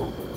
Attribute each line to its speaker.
Speaker 1: Cool.